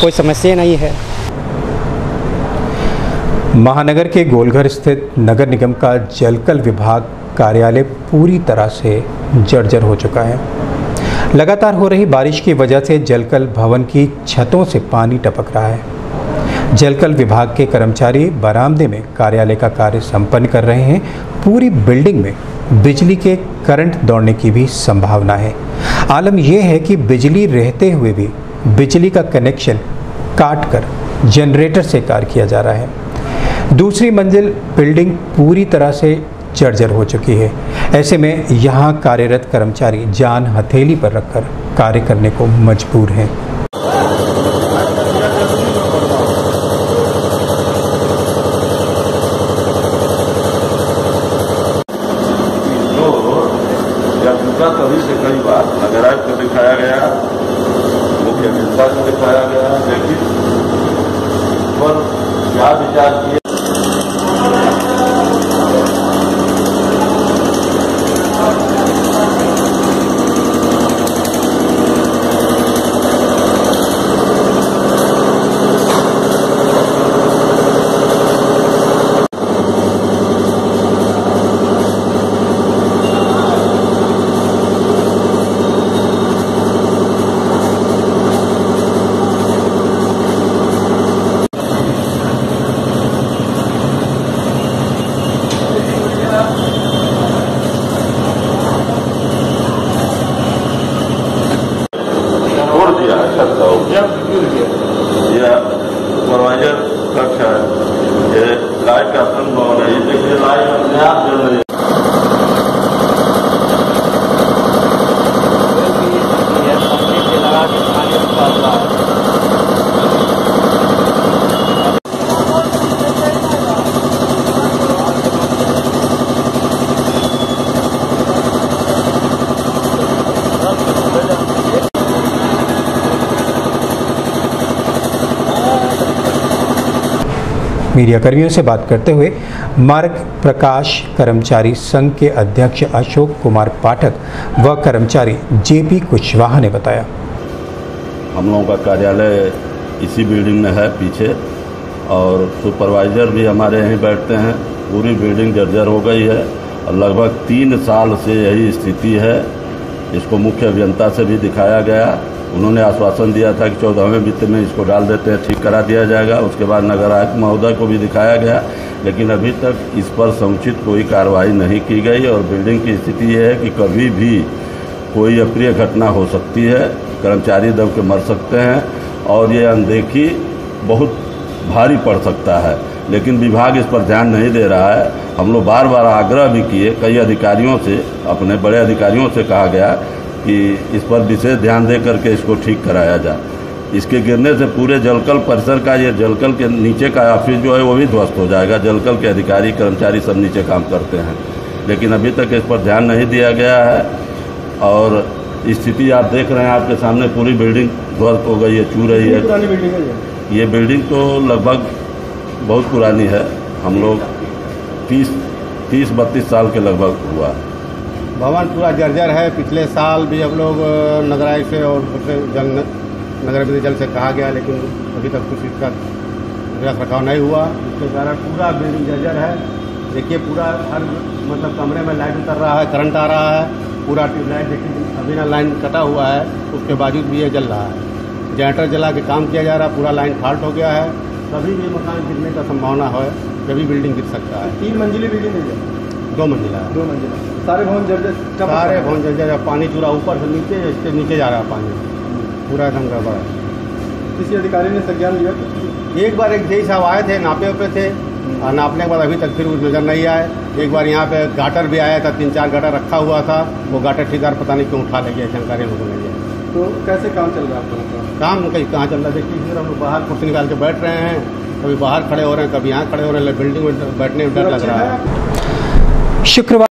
कोई समस्या नहीं है। महानगर के गोलघर स्थित नगर निगम का जलकल विभाग कार्यालय पूरी तरह से जर्जर हो चुका है। लगातार हो रही बारिश की वजह से जलकल भवन की छतों से पानी टपक रहा है। जलकल विभाग के कर्मचारी बरामदे में कार्यालय का कार्य संपन्न कर रहे हैं। पूरी बिल्डिंग में बिजली के करंट दौड़ने की भी संभावना है। आलम यह है कि बिजली रहते हुए भी बिजली का कनेक्शन काट कर जनरेटर से कार्य किया जा रहा है। दूसरी मंजिल बिल्डिंग पूरी तरह से जर्जर हो चुकी है। ऐसे में यहाँ कार्यरत कर्मचारी जान हथेली पर रखकर कार्य करने को मजबूर हैं। तभी से कई बार को दिखाया गया। अभियंता को दिखाया गया लेकिन पर क्या विचार किए छोड़ दिया है छत का ऊपर। ये सुपरवाइजर कक्ष है ये लाइट का स्तंभ भवन है ये देखिए लाइट अपने आप जल रही है मीडिया कर्मियों से बात करते हुए मार्ग प्रकाश, कर्मचारी संघ के अध्यक्ष अशोक कुमार पाठक व कर्मचारी जेपी कुशवाहा ने बताया। हम लोगों का कार्यालय इसी बिल्डिंग में है, पीछे, और सुपरवाइजर भी हमारे यहीं बैठते हैं। पूरी बिल्डिंग जर्जर हो गई है, और लगभग तीन साल से यही स्थिति है। इसको मुख्य अभियंता से भी दिखाया गया। उन्होंने आश्वासन दिया था कि चौदहवें वित्त में इसको डाल देते हैं, ठीक करा दिया जाएगा। उसके बाद नगर आयुक्त महोदय को भी दिखाया गया, लेकिन अभी तक इस पर समुचित कोई कार्रवाई नहीं की गई और बिल्डिंग की स्थिति यह है कि कभी भी कोई अप्रिय घटना हो सकती है। कर्मचारी दब के मर सकते हैं और ये अनदेखी बहुत भारी पड़ सकता है। लेकिन विभाग इस पर ध्यान नहीं दे रहा है। हम लोग बार बार आग्रह भी किए, कई अधिकारियों से, अपने बड़े अधिकारियों से कहा गया कि इस पर विशेष ध्यान दे करके इसको ठीक कराया जाए इसके गिरने से पूरे जलकल परिसर का ये जलकल के नीचे का ऑफ़िस जो है वो भी ध्वस्त हो जाएगा। जलकल के अधिकारी कर्मचारी सब नीचे काम करते हैं। लेकिन अभी तक इस पर ध्यान नहीं दिया गया है और स्थिति आप देख रहे हैं आपके सामने पूरी बिल्डिंग ध्वस्त हो गई है छू रही है। है ये? बिल्डिंग तो लगभग बहुत पुरानी है। हम लोग तीस तीस बत्तीस साल के लगभग हुआ भवन पूरा जर्जर है। पिछले साल भी हम लोग नगर आयुक्त से और उससे जल नगर विद्युत जल से कहा गया लेकिन अभी तक कुछ इसका रख रखाव नहीं हुआ। इसके कारण पूरा बिल्डिंग जर्जर है। देखिए पूरा हर मतलब कमरे में लाइट उतर रहा है करंट आ रहा है। पूरा ट्यूबलाइट देखिए अभी ना लाइन कटा हुआ है। उसके बावजूद भी ये जल रहा है। जनरेटर जला के काम किया जा रहा है। पूरा लाइन फाल्ट हो गया है। कभी भी मकान गिरने का संभावना है कभी बिल्डिंग गिर सकता है। तीन मंजिली बिल्डिंग है दो मंजिला दो मंजिला। सारे भवन जर्जर सारे भवन जल जाएगा पानी पूरा ऊपर से नीचे इसके नीचे जा रहा है पानी। पूरा एकदम गड़बड़ है। किसी अधिकारी ने संज्ञान लिया? एक बार एक जय साहब आए थे नापे उपे थे और नापने के बाद अभी तक फिर वो नज़र नहीं आए। एक बार यहाँ पे गाटर भी आया था तीन चार गाटर रखा हुआ था वो गाटर ठेकेदार पता नहीं क्यों उठा ले गया जानकारी हमको नहीं है तो कैसे काम चल रहा है आपका? मतलब? काम कहीं कहाँ चल रहा है? देखिए फिर हम लोग बाहर कुर्सी निकाल के बैठ रहे हैं। कभी बाहर खड़े हो रहे हैं कभी यहाँ खड़े हो रहे हैं बिल्डिंग में बैठने में डर लग रहा है। शुक्रवार